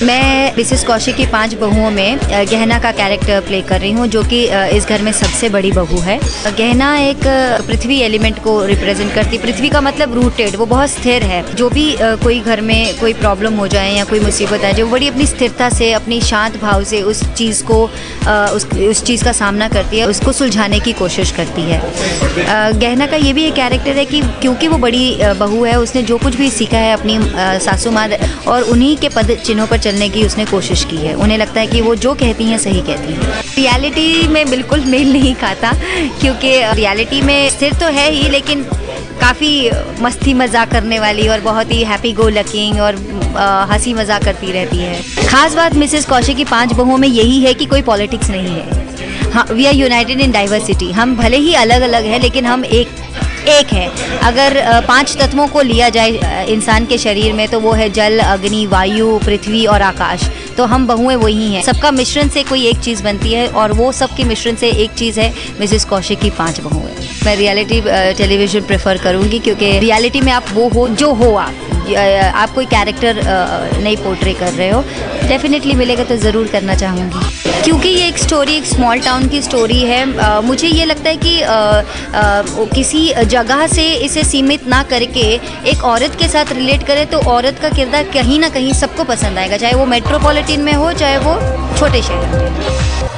Man. मैं Mrs Kaushik की पाँच बहुओं में गहना का कैरेक्टर प्ले कर रही हूँ, जो कि इस घर में सबसे बड़ी बहू है। गहना एक पृथ्वी एलिमेंट को रिप्रेजेंट करती। पृथ्वी का मतलब रूटेड वो बहुत स्थिर है। जो भी कोई घर में कोई प्रॉब्लम हो जाए या कोई मुसीबत आ जाए वो बड़ी अपनी स्थिरता से, अपनी शांत भाव से उस चीज़ को उस उस चीज़ का सामना करती है, उसको सुलझाने की कोशिश करती है। गहना का ये भी एक कैरेक्टर है कि क्योंकि वो बड़ी बहू है, उसने जो कुछ भी सीखा है अपनी सासू माँ और उन्हीं के पद चिन्हों पर चलने की उसने कोशिश की है। उन्हें लगता है कि वो जो कहती हैं, सही कहती हैं। रियलिटी में बिल्कुल मेल नहीं खाता, क्योंकि रियलिटी में स्थिर तो है ही, लेकिन काफ़ी मस्ती मज़ाक करने वाली और बहुत ही हैप्पी गो लकिंग और हँसी मज़ाक करती रहती है। खास बात मिसेस कौशिक की पाँच बहुओं में यही है कि कोई पॉलिटिक्स नहीं है। हाँ we are united in diversity हम भले ही अलग अलग हैं, लेकिन हम एक एक है। अगर पाँच तत्वों को लिया जाए इंसान के शरीर में तो वो है जल, अग्नि, वायु, पृथ्वी और आकाश। तो हम बहुएँ वही हैं। सबका मिश्रण से कोई एक चीज़ बनती है, और वो सबके मिश्रण से एक चीज़ है, मिसेस कौशिक की पाँच बहुएँ। मैं रियलिटी टेलीविज़न प्रेफर करूँगी, क्योंकि रियलिटी में आप वो हो, जो हो आप। आप कोई कैरेक्टर नहीं पोर्ट्रे कर रहे हो डेफिनेटली मिलेगा तो ज़रूर करना चाहूँगी। क्योंकि ये एक स्टोरी एक स्मॉल टाउन की स्टोरी है मुझे ये लगता है कि आ, आ, किसी जगह से इसे सीमित ना करके एक औरत के साथ रिलेट करें तो औरत का किरदार कहीं ना कहीं सबको पसंद आएगा चाहे वो मेट्रोपॉलिटन में हो चाहे वो छोटे शहर में